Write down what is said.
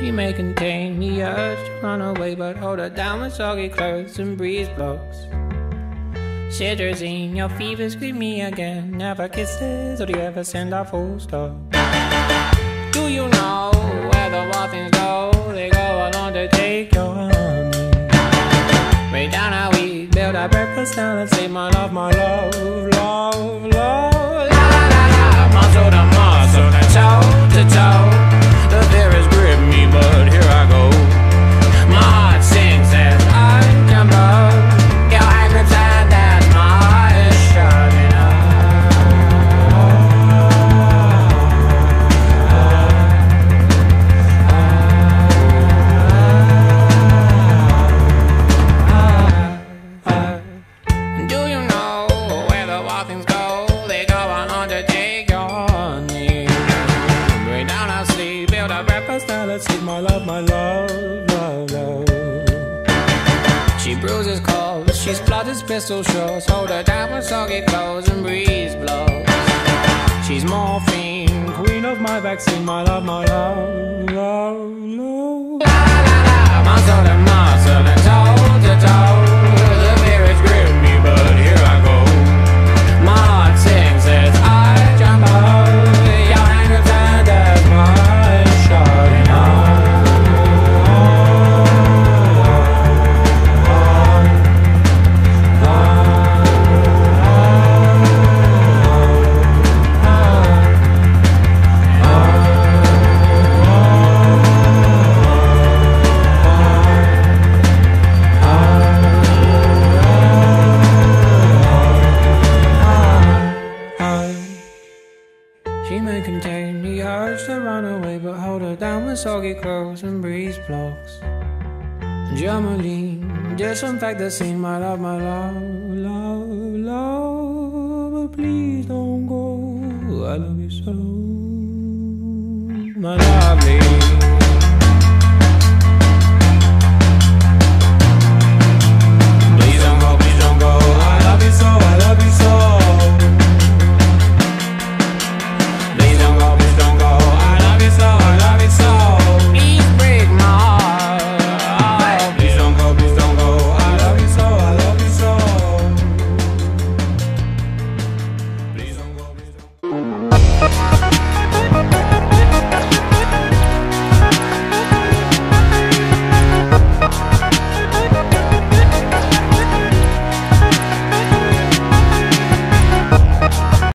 She may contain the urge to run away, but hold her down with soggy clothes and breeze blocks. Cetirizine, your fever scream me again. Never kisses, or do you ever send a full stop? Do you know where the waffles go? They go along to take your honey. Way down how we build our breakfast down and say, My love, my love, love, love. La la la la, muscle to muscle, my love, my love, love, love. She bruises calls, she splutters pistol shots. Hold her down with soggy clothes and breeze blows. She's morphine, queen of my vaccine, my love, my love, love, love. May contain the urge to run away, but hold her down with soggy clothes and breeze blocks. Germolene, disinfect the scene, my love, my love, love, love. But please don't go. I love you so, my lovely.